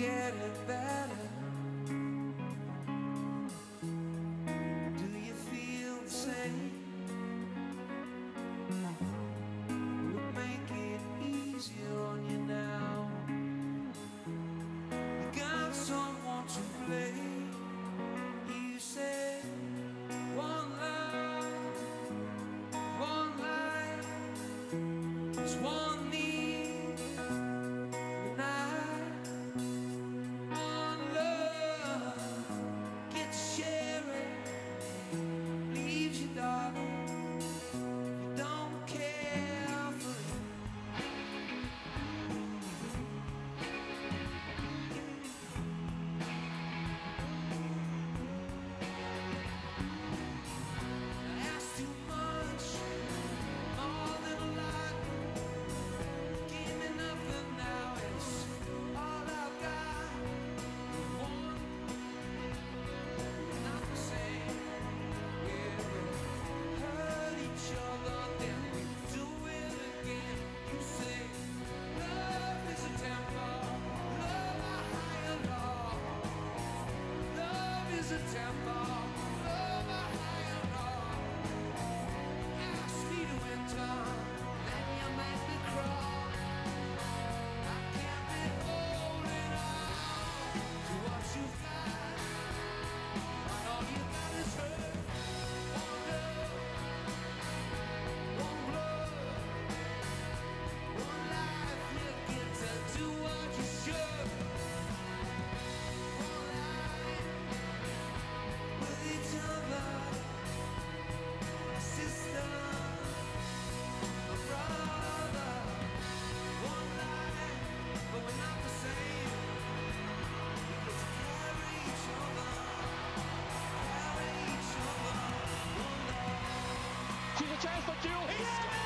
get it back. Chance for two. He